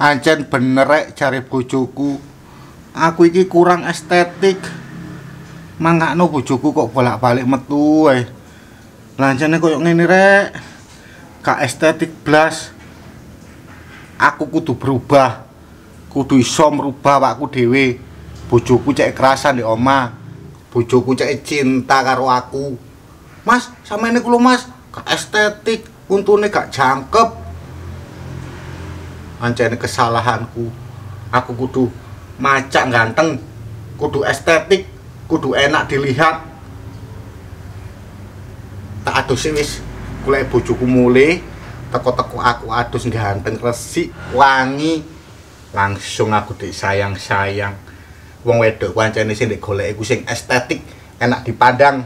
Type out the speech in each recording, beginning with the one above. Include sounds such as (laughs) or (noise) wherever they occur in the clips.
Ancen bener rek jare bojoku. Aku iki kurang estetik. Mangkakno bojoku kok bolak-balik metu ae. Lancene koyo ngene rek. Gak estetik blas. Aku kudu berubah. Kudu iso merubah awakku dhewe. Bojoku cek kerasan di oma. Bojoku cek cinta karo aku. Mas, sama ini kulo mas, gak estetik, untune gak jangkep. Ancene kesalahanku. Aku kudu macak ganteng, kudu estetik, kudu enak dilihat. Tak adus wis, kulai bojoku mulai, teko-teko aku adus ganteng, resik, wangi. Langsung aku disayang-sayang. Wong wedok pancene sing golek iku sing estetik, enak dipandang.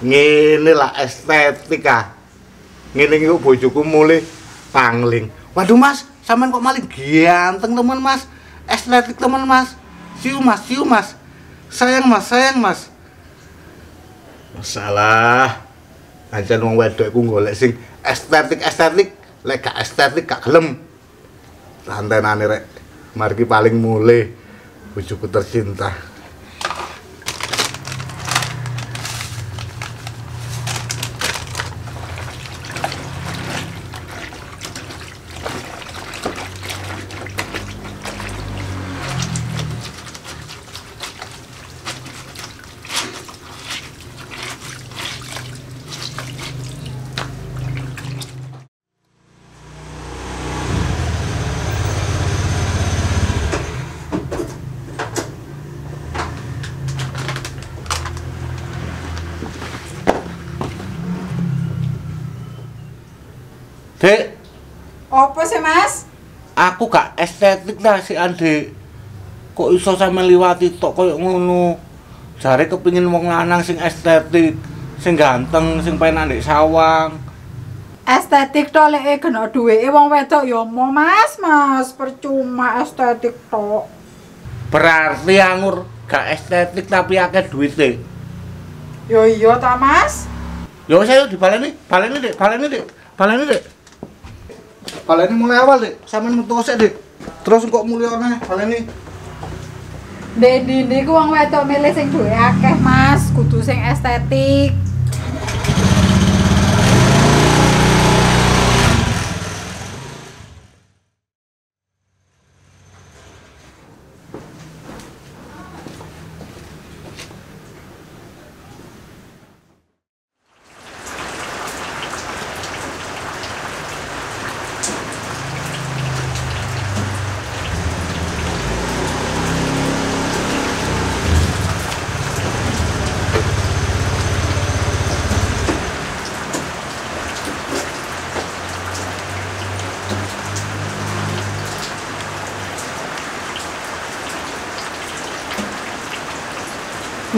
Ngene lah estetik ah. Ngene kok bojoku mulai pangling. Waduh mas sampean kok maling ganteng teman mas? Estetik teman mas. Siu mas siu mas. Sayang mas sayang mas. Masalah. Ancen wong wedok iku golek sing estetik estetik. Lek gak estetik gak gelem. Santenane rek margi paling mulai bojoku tercinta Dek, Apa sih mas? aku gak estetik lah si Ande. Kok iso sampe liwati tok koyo ngono. Jare kepingin wong lanang sing estetik, sing ganteng, sing penak ndek sawang. Estetik to lek kena duweke wong wedok ya mau mas mas percuma estetik to. Berarti anggur gak estetik tapi akeh duite. Yo iya ta mas? Yo saya dibaleni, baleni Dek, baleni Dek, baleni Dek. Baleni mulai awal Dek, sampean metu sik Dek. Terus kok mulai aneh, baleni. Ndek ndi ku wong wedok milih sing duwe akeh mas, kudu sing estetik.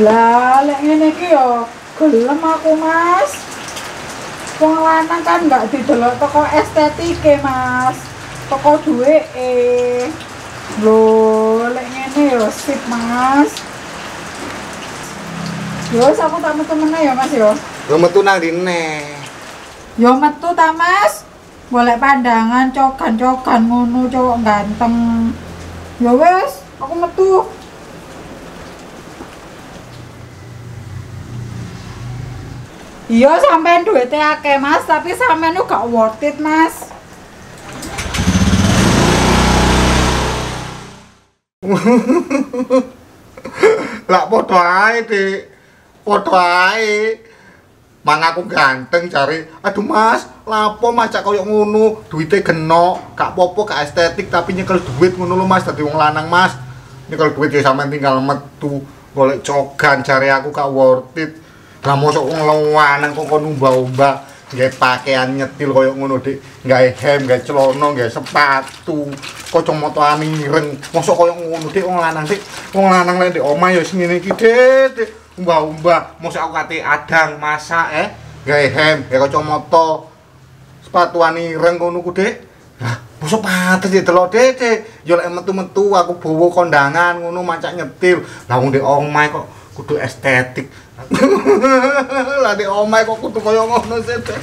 Lah, lek ngene iki yo gelem aku, Mas. Wong lanang kan nggak didelok toko estetike, Mas. Toko duweke. Lho, lek ngene ya sip, Mas. Yo, wis aku tak metu meneh ya, Mas ya. Lo metu nang dine. Yo metu ta, Mas. Golek pandangan cogan-cogan ngono cowok ganteng. Ya wis, aku metu. Iya, sampean duitnya akeh, Mas, tapi sampean yo gak worth it, Mas. Lah padha ae, Dik. Padha ae. Mang aku ganteng cari. Aduh Mas, lapo macak koyo ngono, duite geno, gak popo gak estetik tapi nyekel duit ngono Mas, dadi wong lanang Mas. Nyekel duit ya sampean tinggal metu golek cogan cari aku gak worth it. Lah mosok wong lanang kok kon umba-umba gawe pakaian nyetil koyo ngono Dik, gawe hem, gawe celana, gawe sepatu, kacamata ireng. Mosok koyo ngono Dik wong lanang Dik. Wong lanang lek ndek omah ya sing ngene iki Dik. Dik. Umbah-umbah, mosok aku kate adang masak eh, gawe hem, gawe kacamata, sepatuan ireng ngono ku Dik. Ya delok Dik, Dik. Ya lek metu-metu aku bawa kondangan ngono macak nyetil. Wong ndek omah kok kudu estetik. (laughs) lah di omah kok kudu kaya ngono Dik. (laughs)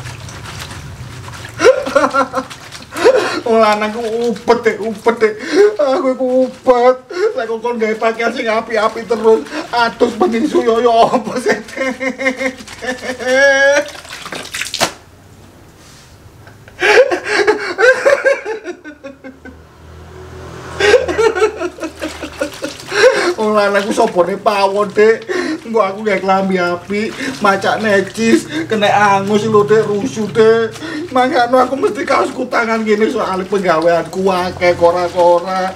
Wong lanang ku upet upet. Aku ku upet. Lah kok gawe pakaian sing api-api terus. Atus bening suyoyo apa sih? (laughs) Dik? Wong lanang ku sopone pawon, Dik. Engko aku gawe klambi apik, macak necis, kena angus lho, Dik, rusuh, Dik. Mangkano aku mesti kaosku tangan gini soal penggaweanku akeh kora-kora. (laughs)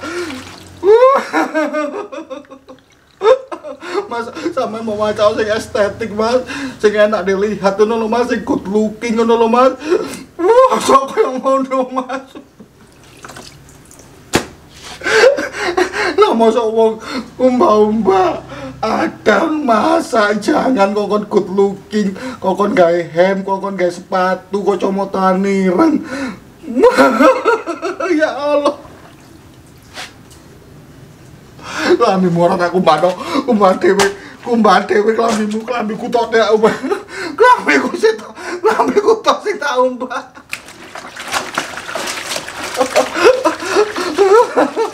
Mas, sama mau macam sing estetik, Mas. Sing enak dilihat ngono lho, Mas, sing good looking ngono lho, Mas. Wah, sok yang ngono, Mas. mosok wong umba-umba ada masa jangan kokon good looking, kokon gawe hem, kokon gawe sepatu, kacamata ireng. (laughs) ya Allah. Lami morat aku bado kumbah dhewe, kumbah mu klamimu, klambi kutote aku mbah. (laughs) Klambi ku sing ku kutok si tau umpah (laughs)